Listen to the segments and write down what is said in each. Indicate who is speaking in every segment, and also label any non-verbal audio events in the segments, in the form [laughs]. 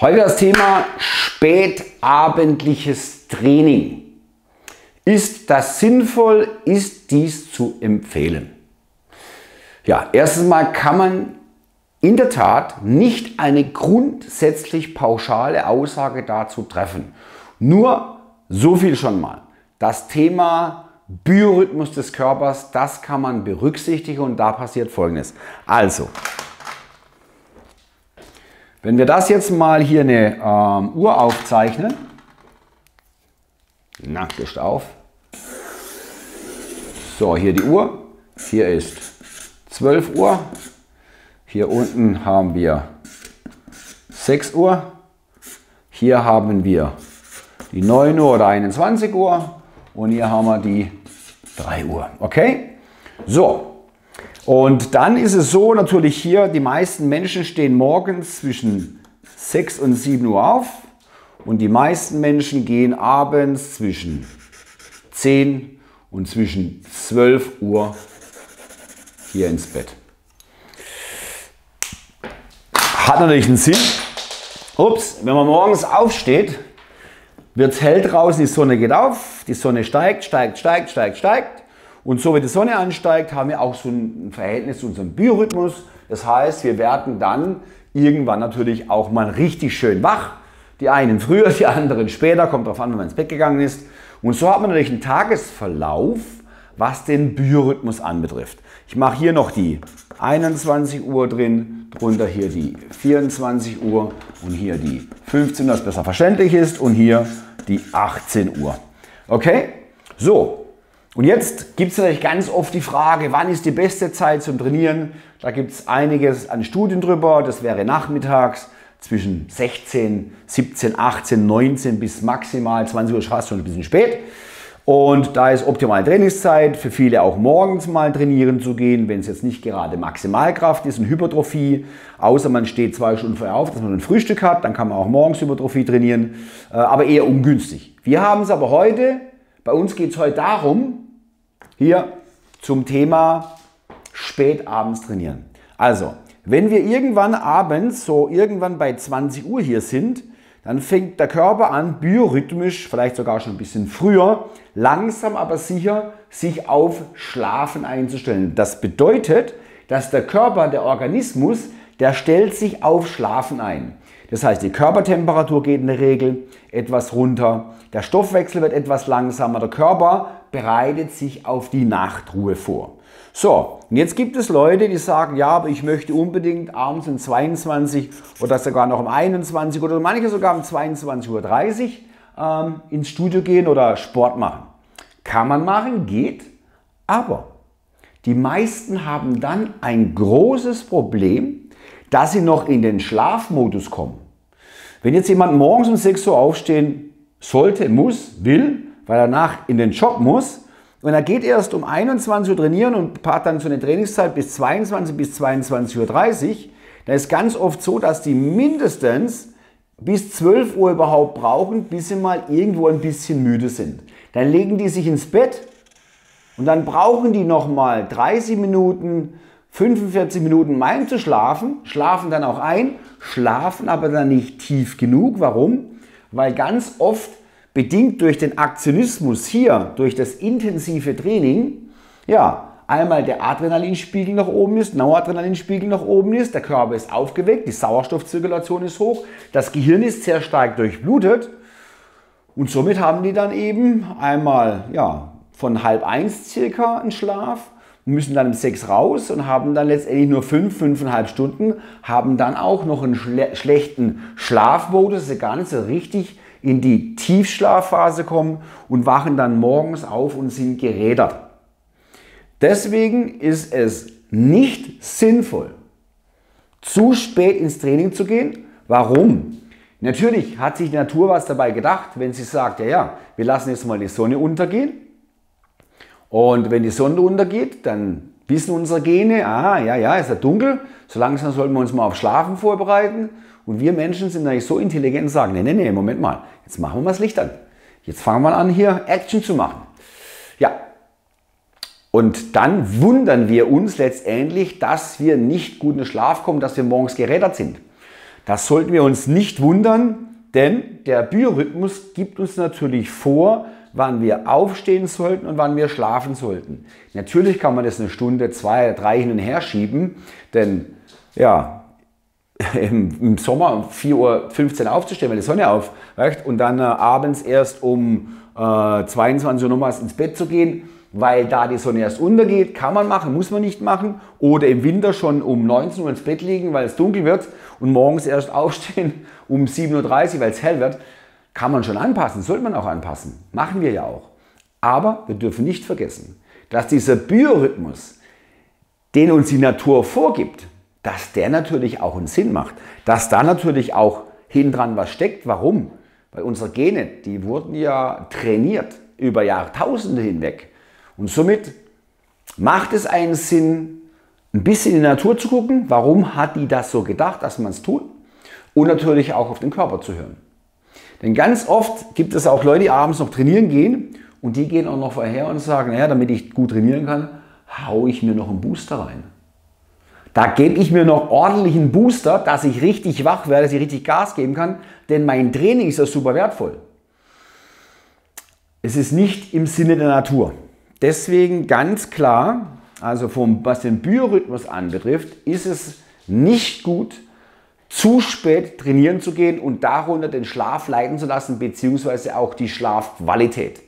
Speaker 1: Heute das Thema spätabendliches Training. Ist das sinnvoll? Ist dies zu empfehlen? Ja, erstens mal kann man in der Tat nicht eine grundsätzlich pauschale Aussage dazu treffen. Nur so viel schon mal. Das Thema Biorhythmus des Körpers, das kann man berücksichtigen und da passiert Folgendes. Also, wenn wir das jetzt mal hier eine ähm, Uhr aufzeichnen, na, gehst auf. So, hier die Uhr. Hier ist 12 Uhr. Hier unten haben wir 6 Uhr. Hier haben wir die 9 Uhr oder 21 Uhr. Und hier haben wir die 3 Uhr. Okay? So, und dann ist es so, natürlich hier, die meisten Menschen stehen morgens zwischen 6 und 7 Uhr auf und die meisten Menschen gehen abends zwischen 10 und zwischen 12 Uhr hier ins Bett. Hat natürlich einen Sinn. Ups, wenn man morgens aufsteht, wird es hell draußen, die Sonne geht auf, die Sonne steigt, steigt, steigt, steigt, steigt. Und so wie die Sonne ansteigt, haben wir auch so ein Verhältnis zu unserem Biorhythmus. Das heißt, wir werden dann irgendwann natürlich auch mal richtig schön wach. Die einen früher, [laughs] die anderen später, kommt darauf an, wenn man ins Bett gegangen ist. Und so hat man natürlich einen Tagesverlauf, was den Biorhythmus anbetrifft. Ich mache hier noch die 21 Uhr drin, drunter hier die 24 Uhr und hier die 15 Uhr, das besser verständlich ist und hier die 18 Uhr. Okay? So, und jetzt gibt es natürlich ganz oft die Frage, wann ist die beste Zeit zum Trainieren? Da gibt es einiges an Studien drüber. Das wäre nachmittags zwischen 16, 17, 18, 19 bis maximal 20 Uhr fast schon ein bisschen spät. Und da ist optimale Trainingszeit für viele auch morgens mal trainieren zu gehen, wenn es jetzt nicht gerade Maximalkraft ist und Hypertrophie, außer man steht zwei Stunden vorher auf, dass man ein Frühstück hat, dann kann man auch morgens Hypertrophie trainieren, äh, aber eher ungünstig. Wir haben es aber heute bei uns geht es heute darum, hier zum Thema spät abends trainieren. Also, wenn wir irgendwann abends, so irgendwann bei 20 Uhr hier sind, dann fängt der Körper an, biorhythmisch, vielleicht sogar schon ein bisschen früher, langsam aber sicher sich auf Schlafen einzustellen. Das bedeutet, dass der Körper, der Organismus, der stellt sich auf Schlafen ein. Das heißt, die Körpertemperatur geht in der Regel etwas runter, der Stoffwechsel wird etwas langsamer, der Körper bereitet sich auf die Nachtruhe vor. So, und jetzt gibt es Leute, die sagen, ja, aber ich möchte unbedingt abends um 22 oder sogar noch um 21 oder manche sogar um 22.30 Uhr ähm, ins Studio gehen oder Sport machen. Kann man machen, geht, aber die meisten haben dann ein großes Problem, dass sie noch in den Schlafmodus kommen. Wenn jetzt jemand morgens um 6 Uhr aufstehen sollte, muss, will, weil er nach in den Job muss, und er geht erst um 21 Uhr trainieren und hat dann so eine Trainingszeit bis 22 bis 22.30 Uhr, dann ist ganz oft so, dass die mindestens bis 12 Uhr überhaupt brauchen, bis sie mal irgendwo ein bisschen müde sind. Dann legen die sich ins Bett und dann brauchen die nochmal 30 Minuten, 45 Minuten um einzuschlafen, schlafen dann auch ein, schlafen aber dann nicht tief genug. Warum? Weil ganz oft bedingt durch den Aktionismus hier, durch das intensive Training, ja, einmal der Adrenalinspiegel nach oben ist, Noradrenalinspiegel nach oben ist, der Körper ist aufgeweckt, die Sauerstoffzirkulation ist hoch, das Gehirn ist sehr stark durchblutet und somit haben die dann eben einmal ja, von halb eins circa einen Schlaf müssen dann um sechs raus und haben dann letztendlich nur fünf, fünfeinhalb Stunden, haben dann auch noch einen schle schlechten Schlafmodus, dass sie gar nicht so richtig in die Tiefschlafphase kommen und wachen dann morgens auf und sind gerädert. Deswegen ist es nicht sinnvoll, zu spät ins Training zu gehen. Warum? Natürlich hat sich die Natur was dabei gedacht, wenn sie sagt, ja, ja, wir lassen jetzt mal die Sonne untergehen und wenn die Sonne untergeht, dann wissen unsere Gene, ah, ja, ja, ist ja dunkel, so langsam sollten wir uns mal auf Schlafen vorbereiten. Und wir Menschen sind eigentlich so intelligent und sagen, nee, nee, nee, Moment mal, jetzt machen wir mal das Licht an. Jetzt fangen wir an, hier Action zu machen. Ja, und dann wundern wir uns letztendlich, dass wir nicht gut in den Schlaf kommen, dass wir morgens gerädert sind. Das sollten wir uns nicht wundern, denn der Biorhythmus gibt uns natürlich vor, wann wir aufstehen sollten und wann wir schlafen sollten. Natürlich kann man das eine Stunde, zwei, drei hin und her schieben, denn ja, [laughs] im, Sommer um 4.15 Uhr aufzustehen, wenn die Sonne aufweicht und dann äh, abends erst um äh, 22 Uhr nochmals ins Bett zu gehen, weil da die Sonne erst untergeht, kann man machen, muss man nicht machen. Oder im Winter schon um 19 Uhr ins Bett liegen, weil es dunkel wird und morgens erst [laughs] aufstehen um 7.30 Uhr, weil es hell wird. Kann man schon anpassen, sollte man auch anpassen. Machen wir ja auch. Aber wir dürfen nicht vergessen, dass dieser Biorhythmus, den uns die Natur vorgibt, dass der natürlich auch einen Sinn macht. Dass da natürlich auch hinten was steckt. Warum? Weil unsere Gene, die wurden ja trainiert über Jahrtausende hinweg. Und somit macht es einen Sinn, ein bisschen in die Natur zu gucken. Warum hat die das so gedacht, dass man es tut? Und natürlich auch auf den Körper zu hören. Denn ganz oft gibt es auch Leute, die abends noch trainieren gehen und die gehen auch noch vorher und sagen, naja, damit ich gut trainieren kann, haue ich mir noch einen Booster rein. Da gebe ich mir noch ordentlichen Booster, dass ich richtig wach werde, dass ich richtig Gas geben kann, denn mein Training ist ja super wertvoll. Es ist nicht im Sinne der Natur. Deswegen ganz klar, also vom, was den Biorhythmus anbetrifft, ist es nicht gut, zu spät trainieren zu gehen und darunter den Schlaf leiden zu lassen, beziehungsweise auch die Schlafqualität.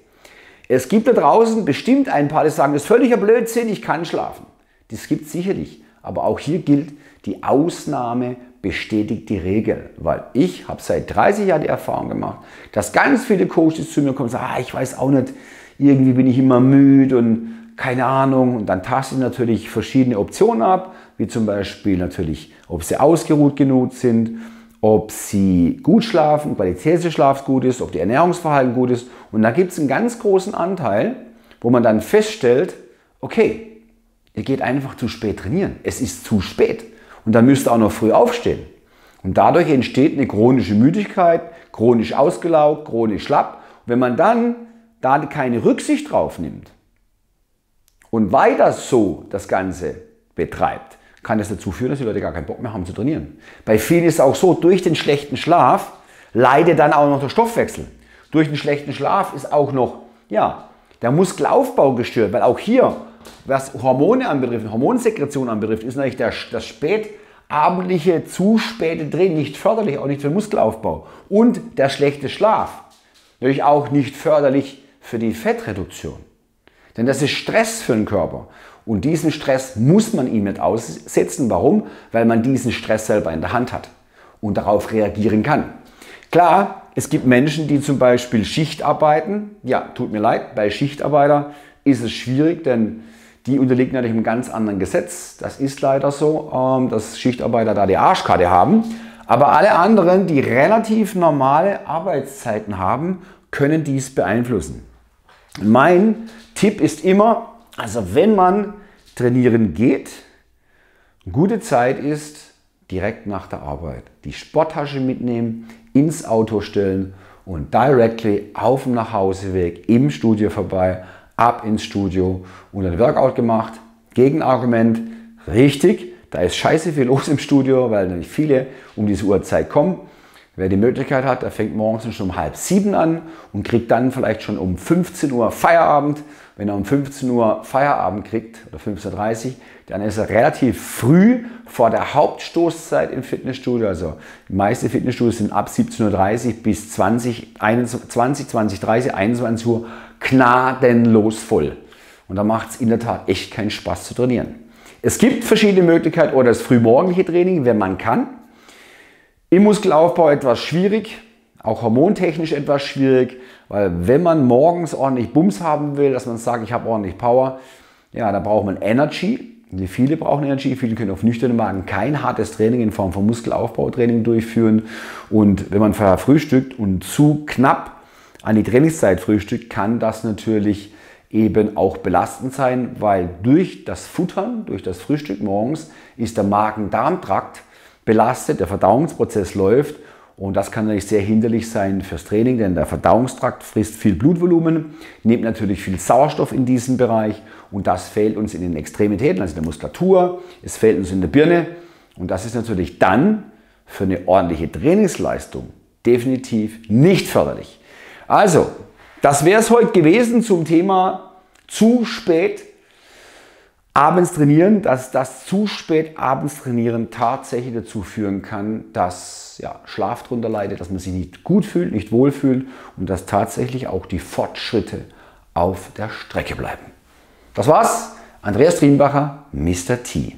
Speaker 1: Es gibt da draußen bestimmt ein paar, die sagen, das ist völliger Blödsinn, ich kann schlafen. Das gibt es sicherlich. Aber auch hier gilt, die Ausnahme bestätigt die Regel, weil ich habe seit 30 Jahren die Erfahrung gemacht, dass ganz viele Coaches zu mir kommen und sagen, ah, ich weiß auch nicht, irgendwie bin ich immer müde und keine Ahnung. Und dann taste ich natürlich verschiedene Optionen ab, wie zum Beispiel natürlich, ob sie ausgeruht genug sind, ob sie gut schlafen, Qualität des gut ist, ob die Ernährungsverhalten gut ist. Und da gibt es einen ganz großen Anteil, wo man dann feststellt, okay, ihr geht einfach zu spät trainieren. Es ist zu spät. Und dann müsst ihr auch noch früh aufstehen. Und dadurch entsteht eine chronische Müdigkeit, chronisch ausgelaugt, chronisch schlapp. Und wenn man dann da keine Rücksicht drauf nimmt und weiter so das Ganze betreibt, kann das dazu führen, dass die Leute gar keinen Bock mehr haben zu trainieren. Bei vielen ist es auch so, durch den schlechten Schlaf leidet dann auch noch der Stoffwechsel. Durch den schlechten Schlaf ist auch noch ja, der Muskelaufbau gestört, weil auch hier was Hormone anbetrifft, Hormonsekretion anbetrifft, ist natürlich der, das spätabendliche, zu späte Drehen nicht förderlich, auch nicht für den Muskelaufbau. Und der schlechte Schlaf, natürlich auch nicht förderlich für die Fettreduktion. Denn das ist Stress für den Körper. Und diesen Stress muss man ihm nicht aussetzen. Warum? Weil man diesen Stress selber in der Hand hat und darauf reagieren kann. Klar, es gibt Menschen, die zum Beispiel Schicht arbeiten. Ja, tut mir leid, bei Schichtarbeiter ist es schwierig, denn die unterliegen natürlich einem ganz anderen Gesetz. Das ist leider so, ähm, dass Schichtarbeiter da die Arschkarte haben. Aber alle anderen, die relativ normale Arbeitszeiten haben, können dies beeinflussen. Mein Tipp ist immer, also wenn man trainieren geht, gute Zeit ist direkt nach der Arbeit. Die Sporttasche mitnehmen, ins Auto stellen und directly auf dem Nachhauseweg im Studio vorbei ab ins Studio und ein Workout gemacht. Gegenargument, richtig, da ist scheiße viel los im Studio, weil nämlich viele um diese Uhrzeit kommen. Wer die Möglichkeit hat, der fängt morgens schon um halb sieben an und kriegt dann vielleicht schon um 15 Uhr Feierabend. Wenn er um 15 Uhr Feierabend kriegt oder 15.30 Uhr, dann ist er relativ früh vor der Hauptstoßzeit im Fitnessstudio. Also die meisten Fitnessstudios sind ab 17.30 Uhr bis 20, 21, 20, 20, 30, 21 Uhr gnadenlos voll. Und da macht es in der Tat echt keinen Spaß zu trainieren. Es gibt verschiedene Möglichkeiten oder das frühmorgendliche Training, wenn man kann. Im Muskelaufbau etwas schwierig, auch hormontechnisch etwas schwierig, weil wenn man morgens ordentlich Bums haben will, dass man sagt, ich habe ordentlich Power, ja, da braucht man Energy. Viele brauchen Energy, viele können auf nüchternen Magen kein hartes Training in Form von Muskelaufbautraining durchführen. Und wenn man verfrühstückt und zu knapp an die Trainingszeit frühstückt, kann das natürlich eben auch belastend sein, weil durch das Futtern, durch das Frühstück morgens ist der Magen-Darm-Trakt belastet, der Verdauungsprozess läuft. Und das kann natürlich sehr hinderlich sein fürs Training, denn der Verdauungstrakt frisst viel Blutvolumen, nimmt natürlich viel Sauerstoff in diesem Bereich. Und das fehlt uns in den Extremitäten, also in der Muskulatur, es fehlt uns in der Birne. Und das ist natürlich dann für eine ordentliche Trainingsleistung definitiv nicht förderlich. Also, das wäre es heute gewesen zum Thema zu spät abends trainieren, dass das zu spät abends trainieren tatsächlich dazu führen kann, dass ja, Schlaf drunter leidet, dass man sich nicht gut fühlt, nicht wohl fühlt und dass tatsächlich auch die Fortschritte auf der Strecke bleiben. Das war's. Andreas Trienbacher, Mr. T.